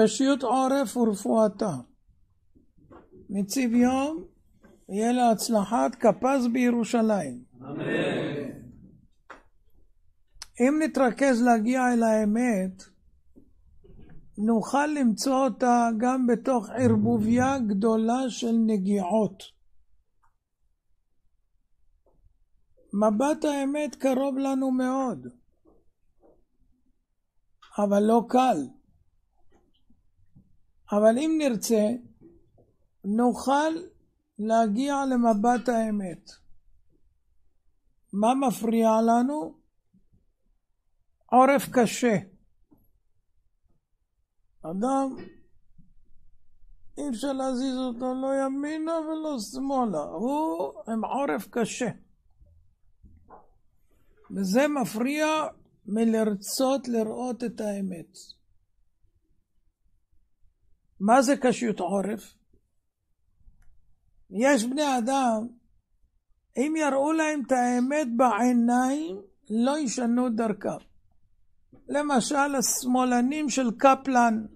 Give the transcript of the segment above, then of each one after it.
קשיות עורף ורפואתה. מציב יום, יהיה להצלחת כפז בירושלים. אמן. אם נתרכז להגיע אל האמת, נוכל למצוא אותה גם בתוך ערבוביה גדולה של נגיעות. מבט האמת קרוב לנו מאוד, אבל לא קל. אבל אם נרצה, נוכל להגיע למבט האמת. מה מפריע לנו? עורף קשה. אדם, אי אפשר להזיז אותו לא ימינה ולא שמאלה, הוא עם עורף קשה. וזה מפריע מלרצות לראות את האמת. מה זה קשיות עורף? יש בני אדם, אם יראו להם את האמת בעיניים, לא ישנו דרכם. למשל השמאלנים של קפלן,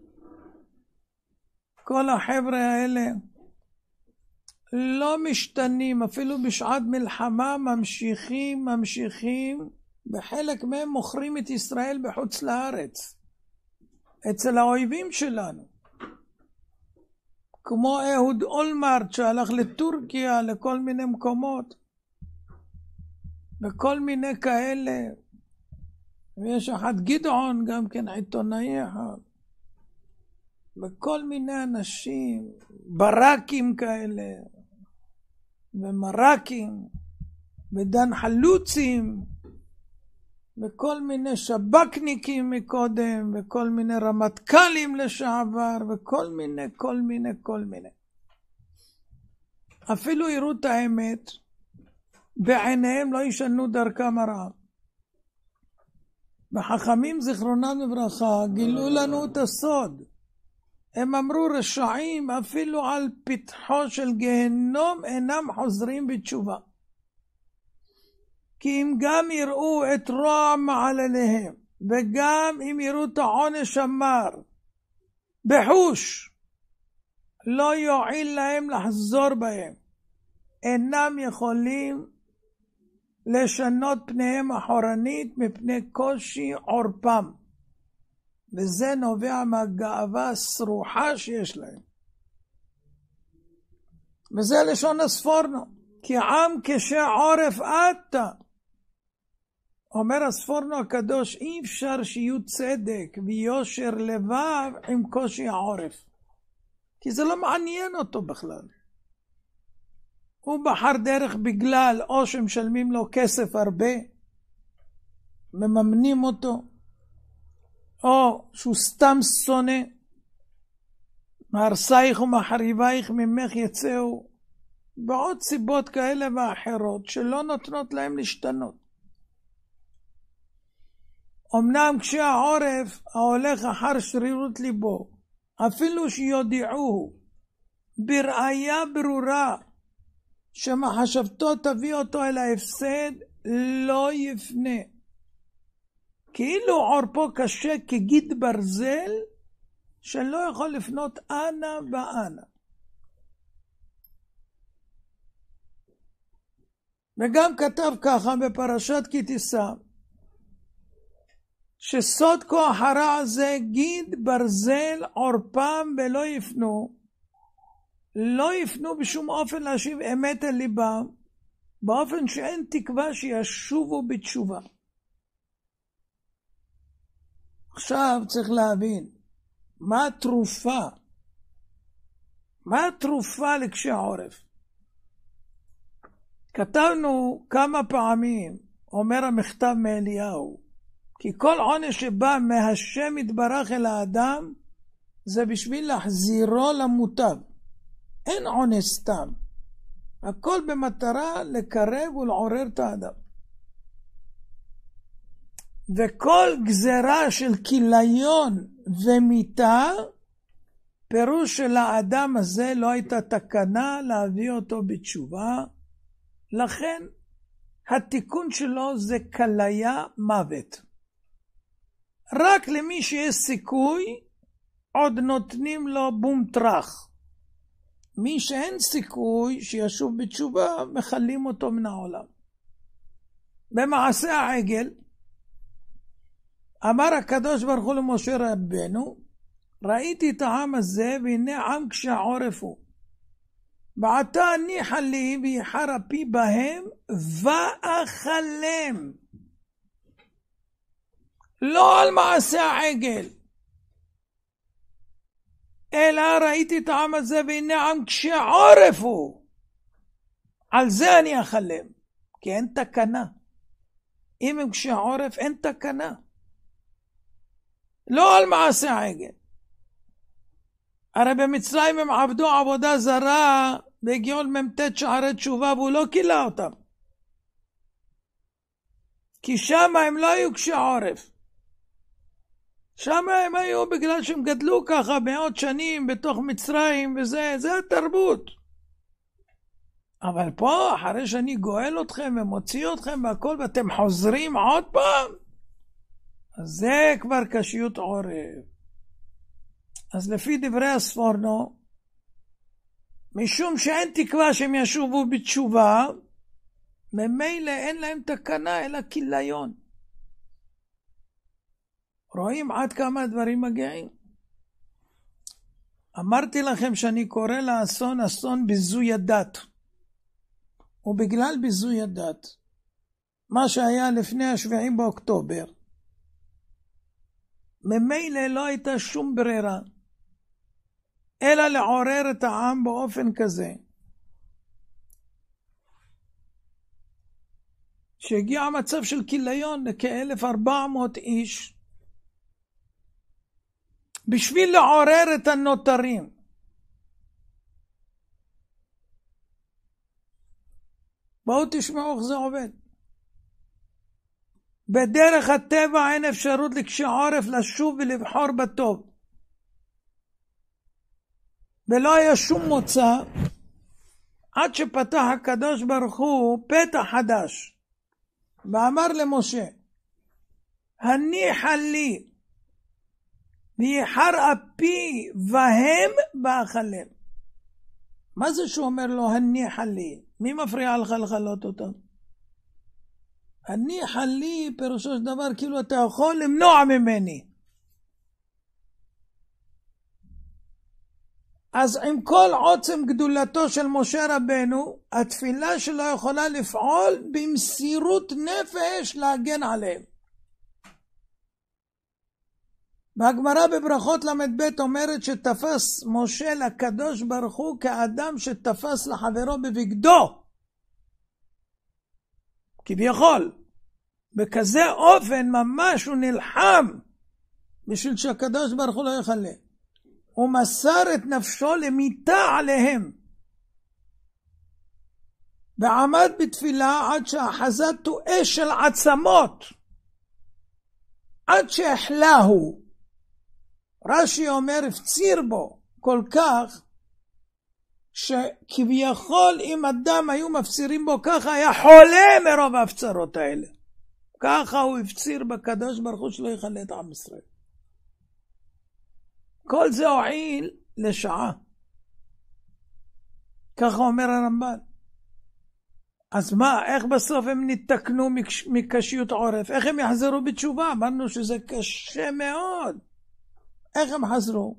כל החבר'ה האלה לא משתנים, אפילו בשעת מלחמה ממשיכים, ממשיכים, וחלק מהם מוכרים את ישראל בחוץ לארץ, אצל האויבים שלנו. כמו אהוד אולמרט שהלך לטורקיה, לכל מיני מקומות, וכל מיני כאלה. ויש אחד גדעון, גם כן עיתונאי אחד. וכל מיני אנשים, ברקים כאלה, ומרקים, ודן חלוצים, וכל מיני שב"כניקים מקודם, וכל מיני רמטכ"לים לשעבר, וכל מיני, כל מיני, כל מיני. אפילו יראו את האמת, בעיניהם לא ישנו דרכם הרעה. וחכמים זיכרונם לברכה גילו לנו את הסוד. הם אמרו רשעים אפילו על פתחו של גיהנום אינם חוזרים בתשובה. כי אם גם יראו את רוע מעלליהם, וגם אם יראו את העונש המר, בחוש, לא יועיל להם לחזור בהם. אינם יכולים לשנות פניהם אחורנית מפני קושי עורפם. וזה נובע מהגאווה הסרוחה שיש להם. וזה לשון הספורנו, כי עם קשה עורף עתה. אומר הספורנו הקדוש, אי אפשר שיהיו צדק ויושר לבב עם קושי העורף. כי זה לא מעניין אותו בכלל. הוא בחר דרך בגלל או שמשלמים לו כסף הרבה, מממנים אותו, או שהוא סתם שונא, מהרסייך ומחריבייך ממך יצאו, ועוד סיבות כאלה ואחרות שלא נותנות להם להשתנות. אמנם כשהעורף ההולך אחר שרירות ליבו, אפילו שיודיעוהו בראייה ברורה שמחשבתו תביא אותו אל ההפסד, לא יפנה. כאילו עורפו קשה כגיד ברזל, שלא יכול לפנות אנה ואנה. וגם כתב ככה בפרשת כי תישא, שסוד כוח הרע הזה גיד ברזל עורפם ולא יפנו, לא יפנו בשום אופן להשיב אמת אל ליבם, באופן שאין תקווה שישובו בתשובה. עכשיו צריך להבין, מה התרופה? מה התרופה לקשי עורף? כתבנו כמה פעמים, אומר המכתב מאליהו, כי כל עונש שבא מהשם יתברך אל האדם, זה בשביל להחזירו למוטב. אין עונש סתם. הכל במטרה לקרב ולעורר את האדם. וכל גזרה של כיליון ומיתה, פירוש של האדם הזה לא הייתה תקנה להביא אותו בתשובה, לכן התיקון שלו זה כליה מוות. רק למי שיש סיכוי עוד נותנים לו בום טראח. מי שאין סיכוי שישוב בתשובה, מכלים אותו מן העולם. במעשה העגל, אמר הקדוש ברוך הוא למשה רבנו, ראיתי את העם הזה, והנה עם קשה עורף הוא. ועתה ניחא לי ויחר אפי בהם, ואכלם. לא על מעשה העגל, אלא ראיתי את העם הזה, והנה עם קשה עורף הוא. על זה אני אכלם, כי אין תקנה. אם הם קשי עורף, אין תקנה. לא על מעשה העגל. הרי במצרים הם עבדו עבודה זרה והגיעו למ"ט שערי תשובה והוא לא כילה אותם. כי שם הם לא היו קשי עורף. שם הם היו בגלל שהם גדלו ככה מאות שנים בתוך מצרים וזה, זה התרבות. אבל פה, אחרי שאני גואל אתכם ומוציא אתכם והכל, ואתם חוזרים עוד פעם, אז זה כבר קשיות עורף. אז לפי דברי הספורנו, משום שאין תקווה שהם ישובו בתשובה, ממילא אין להם תקנה אלא כיליון. רואים עד כמה הדברים מגיעים? אמרתי לכם שאני קורא לאסון אסון ביזוי הדת. ובגלל ביזוי הדת, מה שהיה לפני השביעי באוקטובר, ממילא לא הייתה שום ברירה, אלא לעורר את העם באופן כזה, שהגיע המצב של כיליון לכ-1400 איש, בשביל לעורר את הנותרים. בואו תשמעו איך זה עובד. בדרך הטבע אין אפשרות לקשי עורף לשוב ולבחור בטוב. ולא היה שום מוצא עד שפתח הקדוש ברוך הוא פתח חדש ואמר למשה הניחה לי ויחר אפי והם באכלם. מה זה שהוא אומר לו הניחה לי? מי מפריע לך לכלות אותם? הניחה לי פירושו של דבר כאילו אתה יכול למנוע ממני. אז עם כל עוצם גדולתו של משה רבנו, התפילה שלו יכולה לפעול במסירות נפש להגן עליהם. והגמרא בברכות ל"ב אומרת שתפס משה לקדוש ברוך הוא כאדם שתפס לחברו בבגדו. כביכול. בכזה אופן ממש הוא נלחם בשביל שהקדוש ברוך הוא לא יכלה. הוא מסר את נפשו למיתה עליהם. ועמד בתפילה עד שאחזתו אש של עצמות. עד שאחלהו. רש"י אומר, הפציר בו כל כך, שכביכול אם אדם היו מפצירים בו ככה, היה חולה מרוב ההפצרות האלה. ככה הוא הפציר בקדוש ברוך הוא שלא יכלה את עם ישראל. כל זה הועיל לשעה. ככה אומר הרמב"ן. אז מה, איך בסוף הם נתקנו מקשיות עורף? איך הם יחזרו בתשובה? אמרנו שזה קשה מאוד. איך הם חזרו?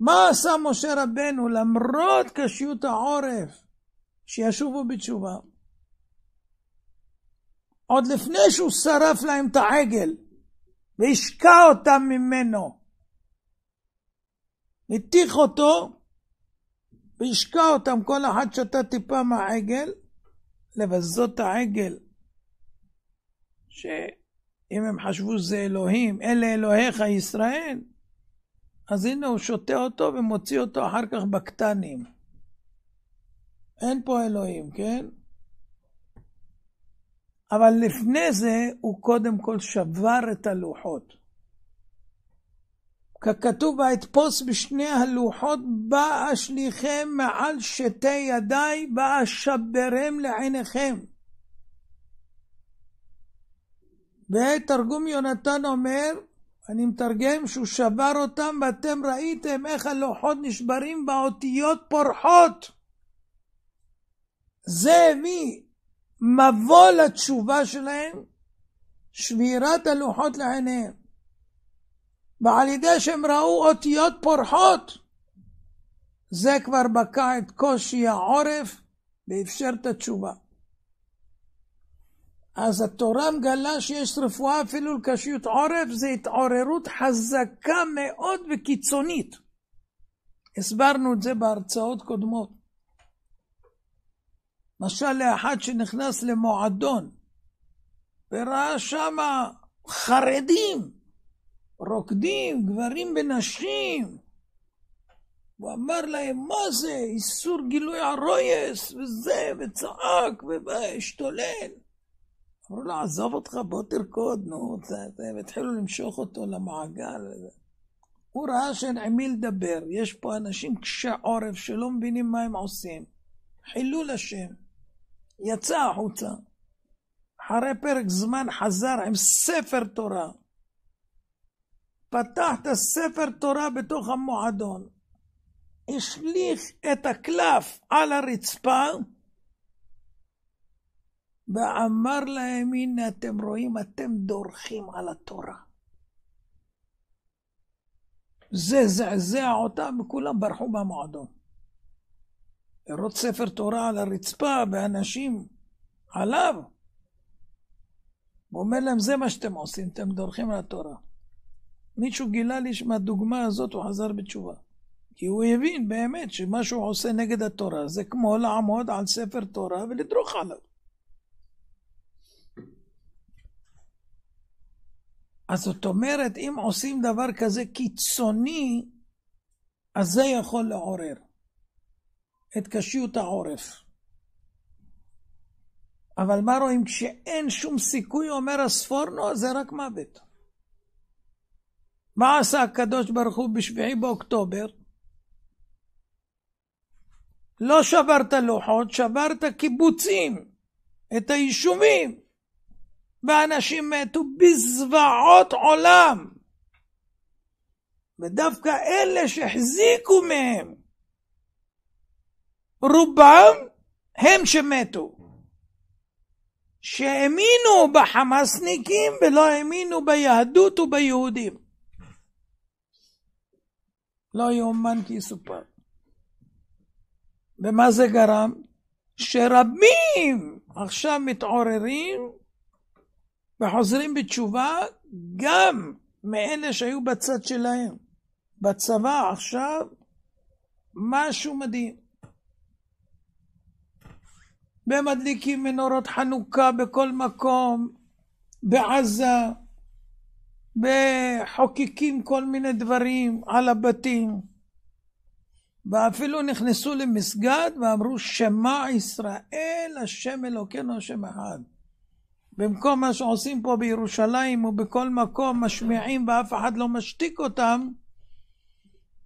מה עשה משה רבנו למרות קשיות העורף שישובו בתשובה? עוד לפני שהוא שרף להם את העגל והשקע אותם ממנו. הטיח אותו והשקע אותם, כל אחד שתה טיפה מהעגל, לבזות את העגל. שאם הם חשבו זה אלוהים, אלה אלוהיך ישראל, אז הנה הוא שותה אותו ומוציא אותו אחר כך בקטנים. אין פה אלוהים, כן? אבל לפני זה הוא קודם כל שבר את הלוחות. ככתוב ואתפוס בשני הלוחות באשליכם מעל שתי ידיי ואשברם לעיניכם. ותרגום יונתן אומר אני מתרגם שהוא שבר אותם ואתם ראיתם איך הלוחות נשברים באותיות פורחות. זה הביא מבוא לתשובה שלהם, שבירת הלוחות לעיניהם. ועל ידי שהם ראו אותיות פורחות, זה כבר בקע את קושי העורף ואפשר את התשובה. אז התורה מגלה שיש רפואה אפילו לקשיות עורף, זה התעוררות חזקה מאוד וקיצונית. הסברנו את זה בהרצאות קודמות. למשל לאחד שנכנס למועדון וראה שם חרדים, רוקדים, גברים ונשים. הוא אמר להם, מה זה, איסור גילוי הרויס, וזה, וצעק, והשתולל. אמרו לו, עזוב אותך, בוא תרקוד, נו, והתחילו למשוך אותו למעגל. הוא ראה שאין עם מי לדבר, יש פה אנשים קשי עורף שלא מבינים מה הם עושים. חילול השם. יצא החוצה. אחרי פרק זמן חזר עם ספר תורה. פתח את הספר תורה בתוך המועדון. השליך את הקלף על הרצפה ואמר להם, הנה אתם רואים, אתם דורכים על התורה. זה זעזע אותם, וכולם ברחו מהמועדון. לראות ספר תורה על הרצפה ואנשים עליו. הוא אומר להם, זה מה שאתם עושים, אתם דורכים על התורה. מישהו גילה לי שמהדוגמה הזאת הוא חזר בתשובה. כי הוא הבין באמת שמה שהוא עושה נגד התורה זה כמו לעמוד על ספר תורה ולדרוך עליו. אז זאת אומרת, אם עושים דבר כזה קיצוני, אז זה יכול לעורר את קשיות העורף. אבל מה רואים? כשאין שום סיכוי, אומר הספורנו, זה רק מוות. מה עשה הקדוש ברוך הוא בשביעי באוקטובר? לא שברת לוחות, שברת קיבוצים, את היישובים. ואנשים מתו בזוועות עולם. ודווקא אלה שהחזיקו מהם, רובם הם שמתו. שהאמינו בחמאסניקים ולא האמינו ביהדות וביהודים. לא יאומן כי יסופר. ומה זה גרם? שרבים עכשיו מתעוררים וחוזרים בתשובה גם מאלה שהיו בצד שלהם. בצבא עכשיו משהו מדהים. ומדליקים מנורות חנוכה בכל מקום, בעזה, וחוקקים כל מיני דברים על הבתים. ואפילו נכנסו למסגד ואמרו שמע ישראל השם אלוקינו השם אחד. במקום מה שעושים פה בירושלים ובכל מקום משמיעים ואף אחד לא משתיק אותם,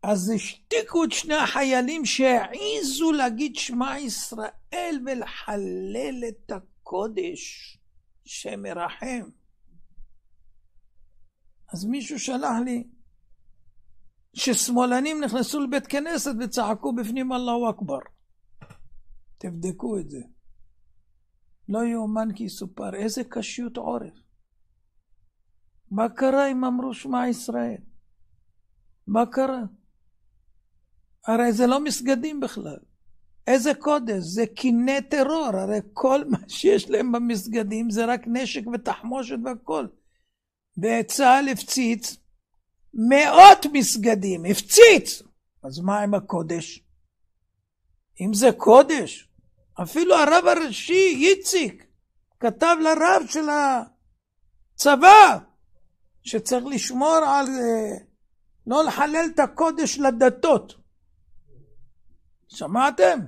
אז השתיקו את שני החיילים שהעיזו להגיד שמע ישראל ולחלל את הקודש שמרחם. אז מישהו שלח לי ששמאלנים נכנסו לבית כנסת וצעקו בפנים אללהו אכבר. תבדקו את זה. לא יאומן כי יסופר, איזה קשיות עורף. מה קרה אם אמרו שמע ישראל? מה קרה? הרי זה לא מסגדים בכלל. איזה קודש? זה קיני טרור, הרי כל מה שיש להם במסגדים זה רק נשק ותחמושת והכל. וצה"ל הפציץ מאות מסגדים, הפציץ! אז מה עם הקודש? אם זה קודש, אפילו הרב הראשי, איציק, כתב לרב של הצבא, שצריך לשמור על... אה, לא לחלל את הקודש לדתות. שמעתם?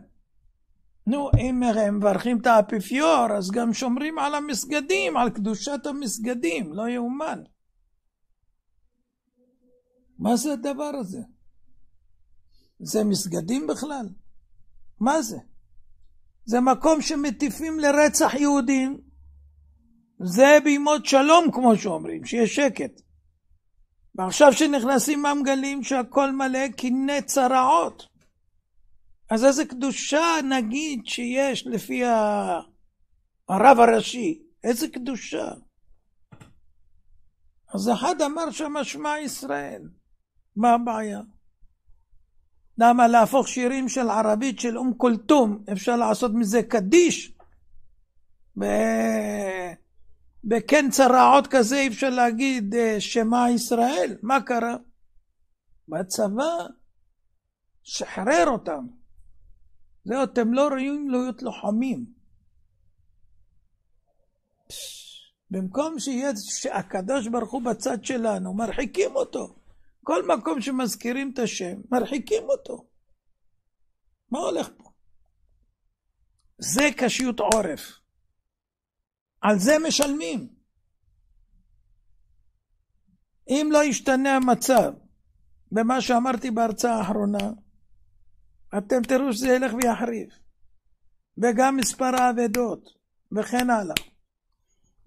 נו, אם הם מברכים את האפיפיור, אז גם שומרים על המסגדים, על קדושת המסגדים, לא יאומן. מה זה הדבר הזה? זה מסגדים בכלל? מה זה? זה מקום שמטיפים לרצח יהודים. זה בימות שלום, כמו שאומרים, שיהיה שקט. ועכשיו שנכנסים המגלים שהכל מלא קיני צרעות. אז איזה קדושה נגיד שיש לפי הרב הראשי? איזה קדושה? אז אחד אמר שם שמע ישראל. מה הבעיה? למה להפוך שירים של ערבית של אום כולתום, אפשר לעשות מזה קדיש? ב... בקן צרעות כזה אי אפשר להגיד אה, שמע ישראל? מה קרה? בצבא שחרר אותם. זהו, אתם לא ראויים להיות לוחמים. במקום שיהיה שהקדוש ברוך הוא בצד שלנו, מרחיקים אותו. כל מקום שמזכירים את השם, מרחיקים אותו. מה הולך פה? זה קשיות עורף. על זה משלמים. אם לא ישתנה המצב במה שאמרתי בהרצאה האחרונה, אתם תראו שזה ילך ויחריף. וגם מספר האבדות, וכן הלאה.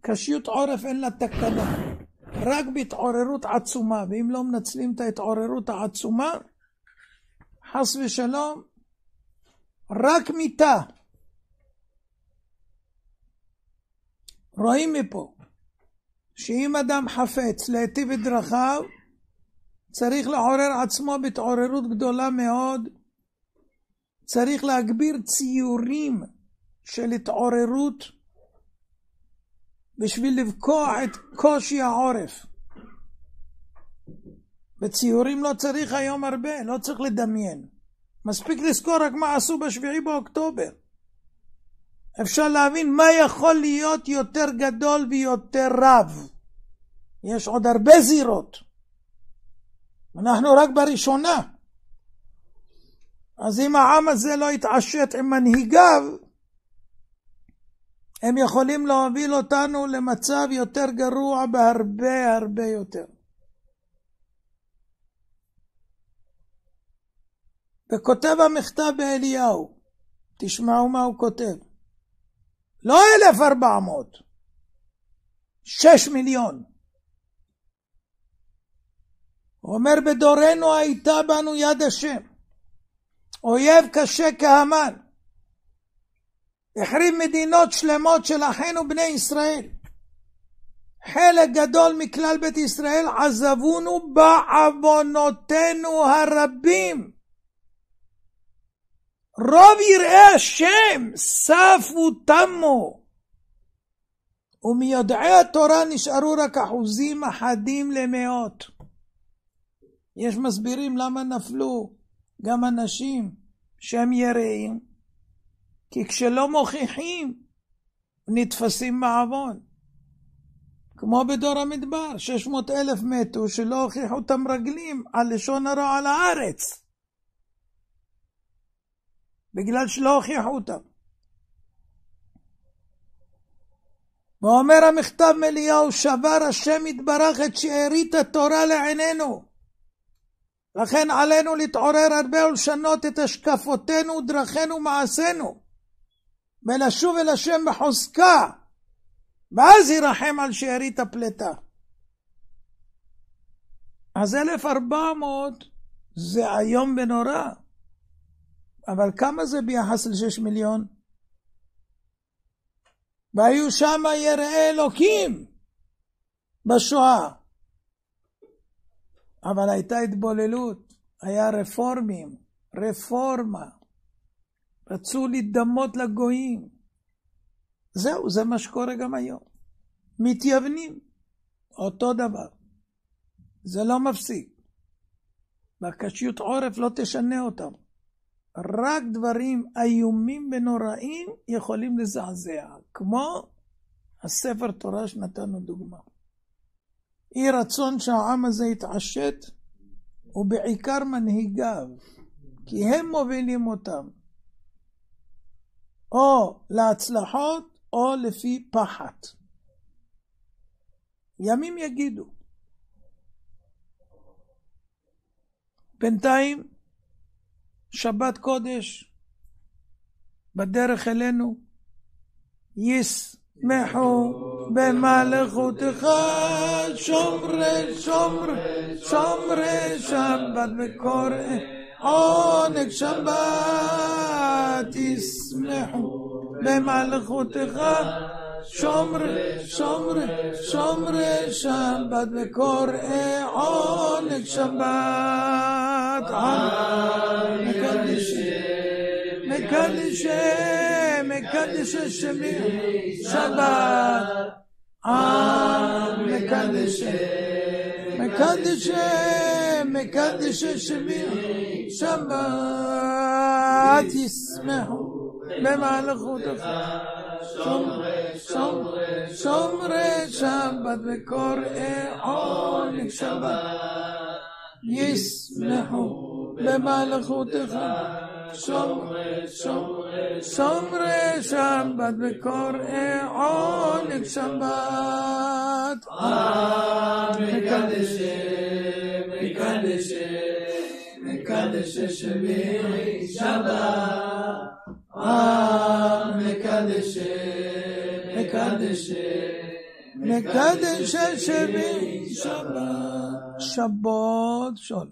קשיות עורף אין לה תקנה. רק בהתעוררות עצומה, ואם לא מנצלים את ההתעוררות העצומה, חס ושלום, רק מיתה. רואים מפה שאם אדם חפץ להיטיב את דרכיו, צריך לעורר עצמו בהתעוררות גדולה מאוד, צריך להגביר ציורים של התעוררות בשביל לבקוע את קושי העורף. בציורים לא צריך היום הרבה, לא צריך לדמיין. מספיק לזכור רק מה עשו בשביעי באוקטובר. אפשר להבין מה יכול להיות יותר גדול ויותר רב. יש עוד הרבה זירות. אנחנו רק בראשונה. אז אם העם הזה לא יתעשת עם מנהיגיו, הם יכולים להוביל אותנו למצב יותר גרוע בהרבה הרבה יותר. וכותב המכתב באליהו, תשמעו מה הוא כותב. לא אלף ארבע מאות, שש מיליון. הוא אומר בדורנו הייתה בנו יד השם, אויב קשה כהמן. החריב מדינות שלמות של אחינו בני ישראל. חלק גדול מכלל בית ישראל עזבונו בעוונותינו הרבים. רוב יראי השם ספו תמו, ומיודעי התורה נשארו רק אחוזים אחדים למאות. יש מסבירים למה נפלו גם אנשים שהם יראים, כי כשלא מוכיחים, נתפסים בעוון. כמו בדור המדבר, 600 אלף מתו שלא הוכיחו את המרגלים על לשון הרע על הארץ. בגלל שלא הוכיחו אותם. ואומר המכתב מאליהו, שבר השם יתברך את שארית התורה לעינינו. לכן עלינו להתעורר הרבה ולשנות את השקפותינו, דרכינו, מעשינו. ולשוב אל השם בחוזקה, ואז ירחם על שארית הפלטה. אז 1,400 זה איום ונורא, אבל כמה זה ביחס ל-6 מיליון? והיו שם יראי אלוקים בשואה. אבל הייתה התבוללות, היה רפורמים, רפורמה. רצו להידמות לגויים. זהו, זה מה שקורה גם היום. מתייוונים, אותו דבר. זה לא מפסיק. והקשיות עורף לא תשנה אותם. רק דברים איומים ונוראים יכולים לזעזע, כמו הספר תורה שנתנו דוגמה. אי רצון שהעם הזה יתעשת, ובעיקר מנהיגיו, כי הם מובילים אותם. או להצלחות או לפי פחת. ימים יגידו. בינתיים, שבת קודש, בדרך אלינו, יש מחו במלכותך שומרי שומרי שומרי שבת וקוראי עונג שבת ישמחו במלכותך שומרי שומרי שומרי שבת וקוראי עונג שבת מקדשי מקדשי מקדשי שמי שבת מקדשי מקדשי מקדשי שמי שבת ישמחו במלכותך שומרי שבת וקוראי עונג שבת ישמחו במלכותך שומרי שבת וקוראי עונג שבת מקדשי מקדשי מקדשי שמירי שבת מקדשי מקדשי מקדש שבי שבת שבת שלום